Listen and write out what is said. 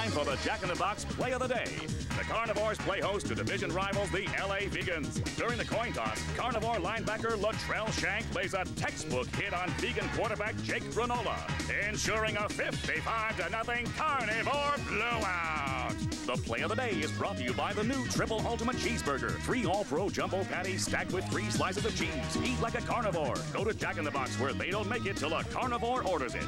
time for the Jack in the Box Play of the Day. The Carnivores play host to division rivals, the LA Vegans. During the coin toss, Carnivore linebacker Latrell Shank plays a textbook hit on vegan quarterback Jake Granola, ensuring a 55 to nothing Carnivore blowout. The Play of the Day is brought to you by the new Triple Ultimate Cheeseburger. Three all-pro jumbo patties stacked with three slices of cheese. Eat like a carnivore. Go to Jack in the Box where they don't make it till a carnivore orders it.